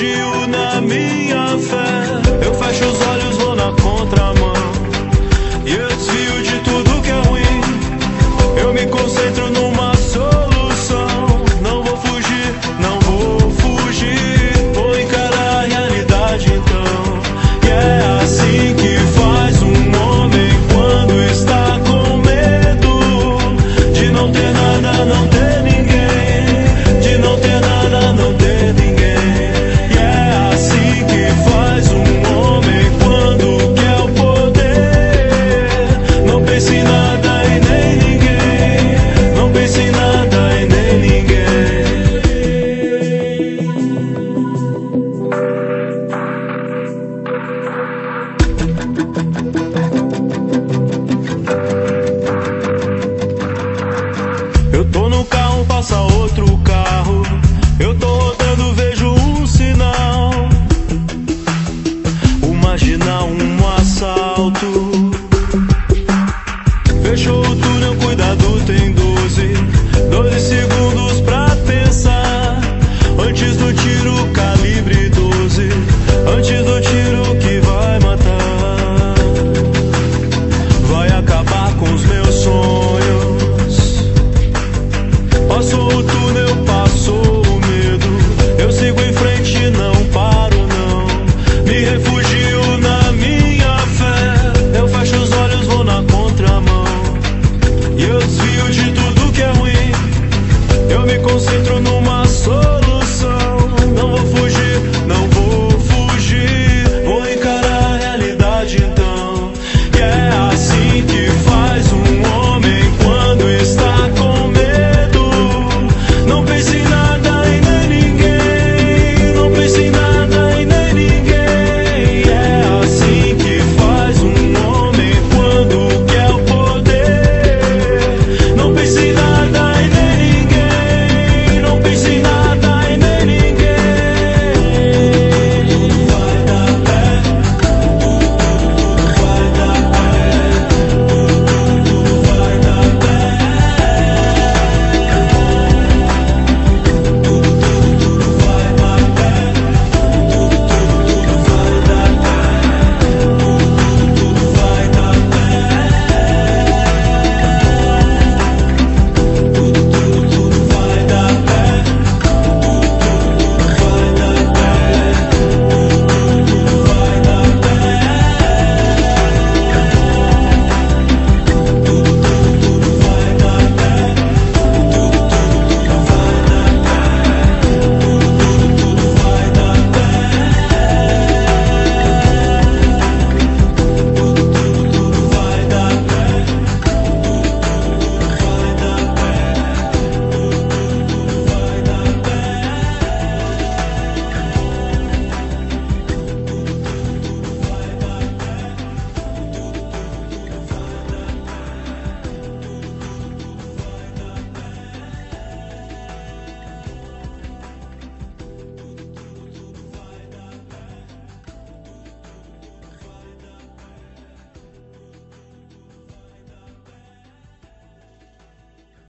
you fechou o túnel, cuidado, tem 12. 12 segundos pra